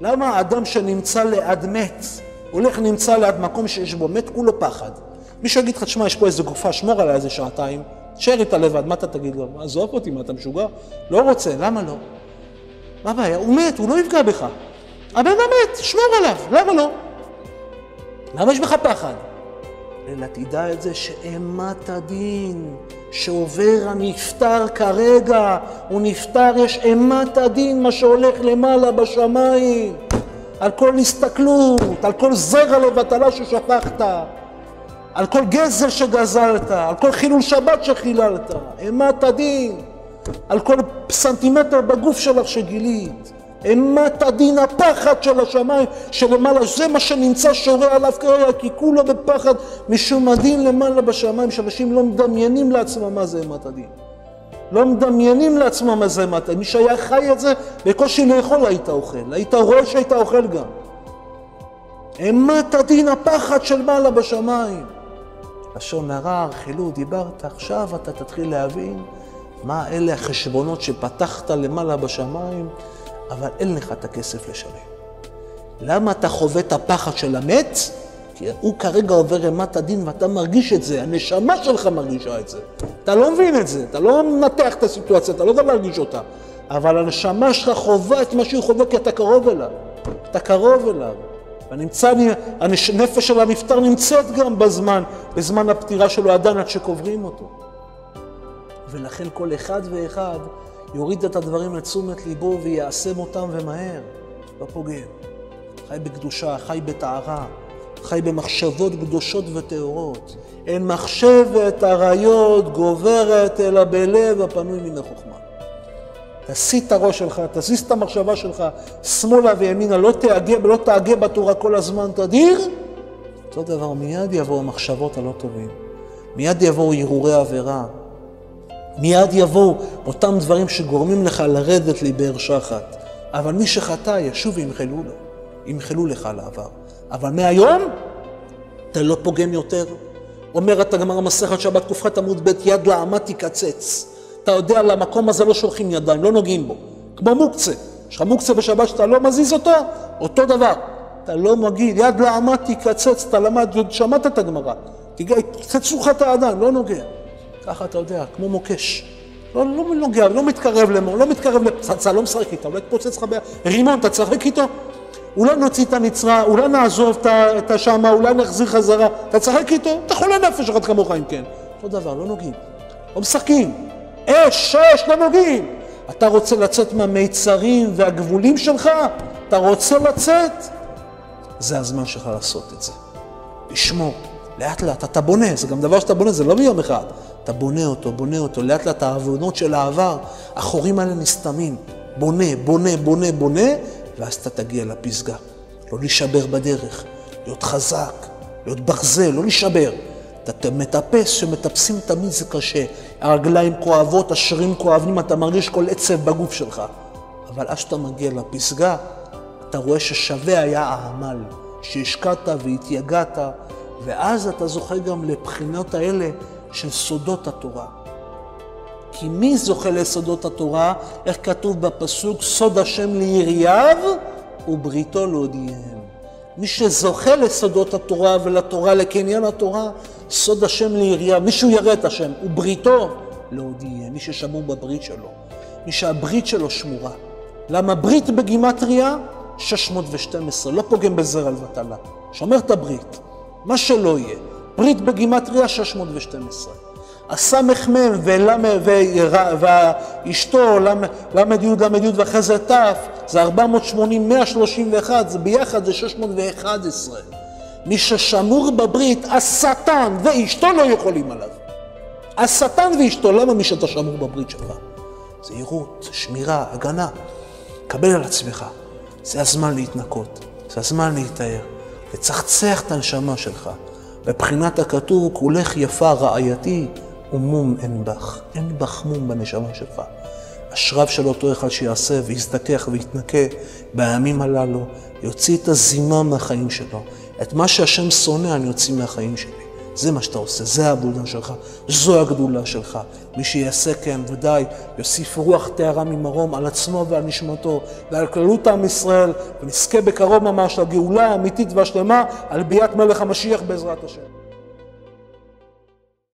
למה האדם שנמצא ליד מת, הולך נמצא ליד מקום שיש בו מת, כולו פחד. מישהו יגיד לך, תשמע, יש פה איזה גופה, שמור עליה איזה שעתיים, תשאר איתה לבד, מה אתה תגיד לו? עזוב אותי, מה אתה משוגע? לא רוצה, למה לא? מה הבעיה? הוא מת, הוא לא יפגע בך. הבן אדם מת, שמור עליו, למה לא? למה יש בך פחד? אלא תדע את זה שאימת הדין שעובר הנפטר כרגע, הוא נפטר, יש אימת הדין, מה שהולך למעלה בשמיים, על כל הסתכלות, על כל זרע לבטלה ששפכת, על כל גזל שגזלת, על כל חילול שבת שחיללת, אימת הדין, על כל סנטימטר בגוף שלך שגילית. אימת הדין הפחד של השמיים שלמעלה, זה מה שנמצא שורה עליו כרגע, כי כולו בפחד משום הדין למעלה בשמיים, שאנשים לא מדמיינים לעצמם מה זה אימת הדין. לא מדמיינים לעצמם מה זה אימת הדין. מי שהיה חי את זה, בקושי לאכול היית אוכל, היית רואה שהיית אוכל גם. אימת הדין הפחד של מעלה בשמיים. לשון הרע, רכילות, דיברת, עכשיו אתה תתחיל להבין מה אלה החשבונות שפתחת למעלה בשמיים. אבל אין לך את הכסף לשלם. למה אתה חווה את הפחד של המת? כי הוא כרגע עובר אימת הדין ואתה מרגיש את זה, הנשמה שלך מרגישה את זה. אתה לא מבין את זה, אתה לא מנתח את הסיטואציה, אתה לא יודע להרגיש אותה. אבל הנשמה שלך חווה את מה שהוא חווה כי אתה קרוב אליו. אתה קרוב אליו. ונמצא, הנפש של הנפטר נמצאת גם בזמן, בזמן הפטירה שלו עדיין עד שקוברים אותו. ולכן כל אחד ואחד יוריד את הדברים לתשומת ליבו ויישם אותם ומהר, לא פוגם. חי בקדושה, חי בטהרה, חי במחשבות קדושות וטהורות. אין מחשבת אריות גוברת אלא בלב הפנוי מן החוכמה. תסיט את הראש שלך, תזיז את המחשבה שלך שמאלה וימינה, לא תאגה, לא בתורה כל הזמן תדיר. אותו דבר, מיד יבואו המחשבות הלא טובים. מיד יבואו הרהורי עבירה. מיד יבואו אותם דברים שגורמים לך לרדת לבאר שחת. אבל מי שחטא, ישוב וימחלו לו. ימחלו לך על העבר. אבל מהיום, אתה לא פוגם יותר. אומרת הגמרא מסכת שבת ק"ח עמוד ב', יד לעמה תקצץ. אתה יודע, למקום הזה לא שולחים ידיים, לא נוגעים בו. כמו מוקצה. יש לך מוקצה בשבת שאתה לא מזיז אותו, אותו דבר. אתה לא מגיד, יד לעמה תקצץ, אתה למד, שמעת את הגמרא. תקצצו לך את הידיים, לא נוגע. ככה אתה יודע, כמו מוקש. לא, לא נוגע, לא מתקרב למור, לא מתקרב לפצצה, לא משחק איתו, אולי תפוצץ לך ברימון, אתה תשחק איתו? אולי נוציא את הנצרה, אולי נעזוב את השמה, אולי נחזיר חזרה, אתה תשחק איתו? אתה חולה נפש אחד כמוך אם כן. אותו דבר, לא נוגעים. לא משחקים. אש, אש, לא נוגעים. אתה רוצה לצאת מהמיצרים והגבולים שלך? אתה רוצה לצאת? זה הזמן שלך לעשות את זה. לשמור. לאט לאט אתה בונה, זה גם דבר שאתה בונה, זה לא ביום אחד. אתה בונה אותו, בונה אותו, לאט לאט העוונות של העבר, החורים האלה נסתמים. בונה, בונה, בונה, בונה, ואז אתה תגיע לפסגה. לא להישבר בדרך, להיות חזק, להיות ברזל, לא להישבר. אתה מטפס, שמטפסים תמיד זה קשה. הרגליים כואבות, השרירים כואבים, אתה מרגיש כל עצב בגוף שלך. אבל אז שאתה מגיע לפסגה, אתה רואה ששווה היה העמל, שהשקעת והתייגעת, ואז אתה זוכה גם לבחינות האלה של סודות התורה. כי מי זוכה לסודות התורה? איך כתוב בפסוק? סוד השם ליריעיו ובריתו להודיעיהם. מי שזוכה לסודות התורה ולתורה, לקניין התורה, סוד השם ליריעיו. מישהו ירא את השם, ובריתו להודיעיהם. מי ששמור בברית שלו. מי שהברית שלו שמורה. למה ברית בגימטריה? 612, לא פוגם בזרע לבטלה. שומר את הברית, מה שלא יהיה. ברית בגימטריה 612. הסמ"ם ואשתו ל"י ל"י ואחרי זה ת' זה 480, 131, זה ביחד זה 611. מי ששמור בברית, השטן ואשתו לא יכולים עליו. השטן ואשתו, למה מי שאתה שמור בברית שלך? זהירות, שמירה, הגנה. קבל על עצמך. זה הזמן להתנקות, זה הזמן להתאר, לצחצח את הנשמה שלך. מבחינת הכתוב, כולך יפה רעייתי, ומום אין בך. אין בך מום בנשמה שלך. אשריו של אותו אחד שיעשה ויזדכך ויתנקה בימים הללו, יוציא את הזימה מהחיים שלו. את מה שהשם שונא אני אוציא מהחיים שלי. זה מה שאתה עושה, זה הבולדן שלך, זו הגדולה שלך. מי שיעשה כן, ודאי, יוסיף רוח טהרה ממרום על עצמו ועל נשמתו ועל כללות עם ישראל, ונזכה בקרוב ממש לגאולה האמיתית והשלמה על ביאת מלך המשיח בעזרת השם.